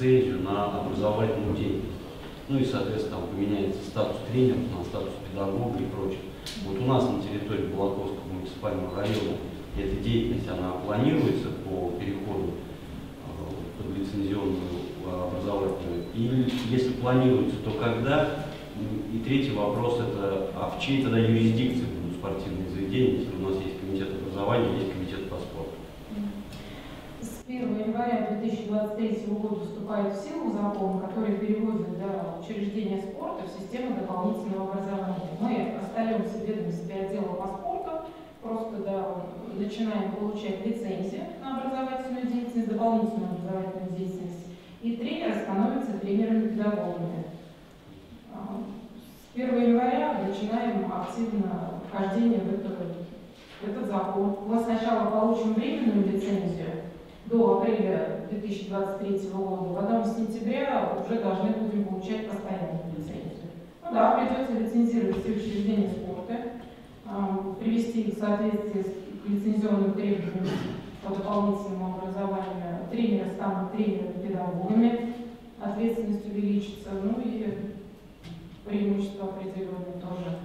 лицензию на образовательную деятельность. Ну и, соответственно, там поменяется статус тренера на статус педагога и прочее. Вот у нас на территории Балаковского муниципального района эта деятельность, она планируется по переходу э, под лицензионную э, образовательную? Или если планируется, то когда? И третий вопрос это, а в чьей тогда юрисдикции будут спортивные заведения, если у нас есть комитет образования, есть комитет 1 января 2023 года вступает в силу закон, который переводит да, учреждения спорта в систему дополнительного образования. Мы остаемся в ведомстве отдела по спорту, просто да, начинаем получать лицензию на образовательную деятельность, дополнительную образовательную деятельность, и тренеры становятся тренерами-педагогами. А, С 1 января начинаем активно вхождение в, это, в этот закон. Мы сначала получим временную лицензию до апреля 2023 года, потом с сентября уже должны будем получать постоянную лицензию. Ну да, придется лицензировать все учреждения спорта, привести их в соответствие с лицензионным требованиям по дополнительному образованию. Тренеры станут тренерами-педагогами, ответственность увеличится, ну и преимущества определенные тоже